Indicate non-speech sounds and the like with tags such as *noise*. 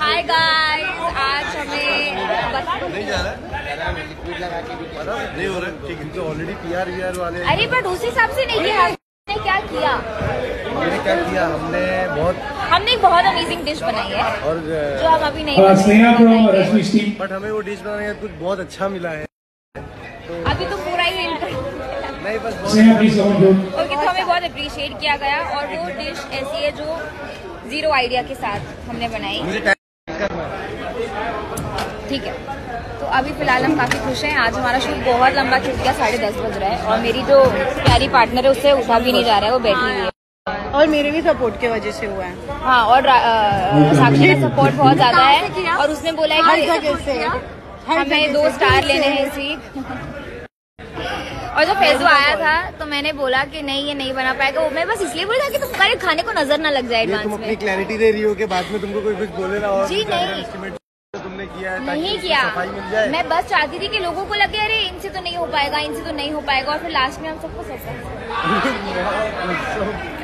Hi guys आज हमें नहीं जा रहा है। नहीं हो रहा है ठीक है तो already P R V R वाले अरे बट उस हिसाब से नहीं किया। हमने क्या किया? हमने क्या किया? हमने बहुत हमने एक बहुत अमेजिंग डिश बनाई है और जो हम अभी नहीं. बट हमें वो डिश बनाने का कुछ बहुत अच्छा मिला है। अभी तो पूरा ही इंटर नहीं बस बहुत. ओके तो बहुत अप्रिशिएट किया गया और वो डिश ऐसी है जो ज़ीरो आइडिया के साथ हमने बनाई। है ठीक है। तो अभी फ़िलहाल हम काफ़ी खुश हैं। आज हमारा शूट बहुत लंबा खिंच गया साढ़े दस बज रहा है और मेरी जो प्यारी पार्टनर है उससे उठा भी नहीं जा रहा है वो बैठी हुई है। और मेरे भी सपोर्ट की वजह से हुआ है। हाँ और साक्षी का सपोर्ट बहुत ज़्यादा है और उसने बोला है कि हमें दो स्टार लेने हैं इस। वीक और जो फैजू आया था तो मैंने बोला कि नहीं ये नहीं बना पाएगा। वो मैं बस इसलिए बोला कि तुम्हारे खाने को नज़र ना लग जाए ये तुम अपनी क्लैरिटी दे रही हो कि बाद में तुमको कोई कुछ बोले ना और जी, नहीं। तुमने किया है नहीं किया। सफ़ाई मिल जाए। मैं बस चाहती थी कि लोगों को लगे अरे इनसे तो नहीं हो पाएगा इनसे तो नहीं हो पाएगा और फिर लास्ट में हम सबको सरप्राइज़ *laughs*